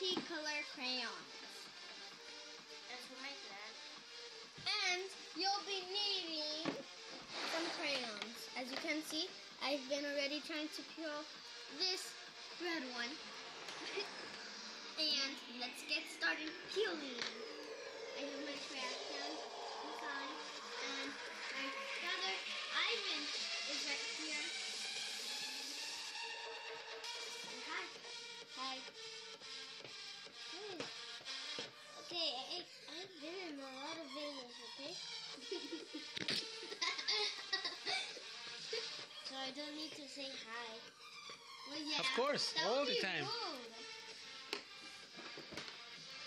multicolor crayons. And we'll make that. And you'll be needing some crayons. As you can see, I've been already trying to peel this red one. and let's get started peeling. I have my trash inside. And my brother Ivan is right here. hi. I don't need to say hi. Well, yeah. Of course, all the time. rude.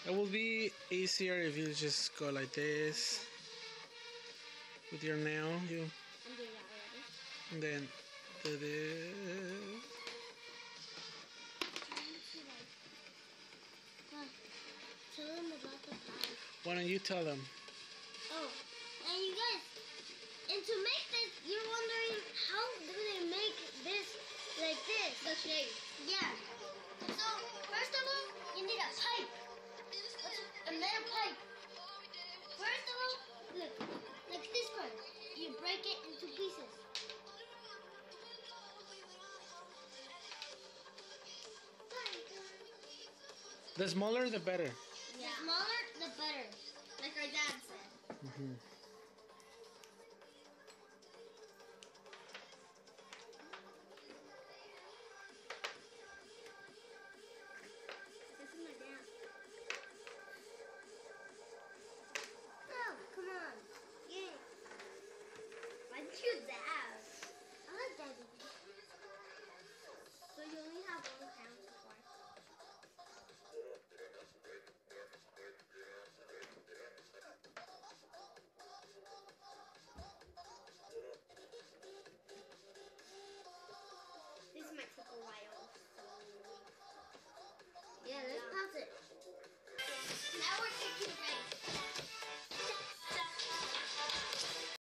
It will be easier if you just go like this with your nail. You I'm doing that already. and then do this. Like, tell them about the pie. Why don't you tell them? Oh, and you guys, and to make this, you're wondering how do they make this like this? The shape. Yeah. So first of all, you need a pipe. A metal pipe. First of all, look, like this part. You break it into pieces. The smaller, the better. The smaller, the better. Like our dad said. hmm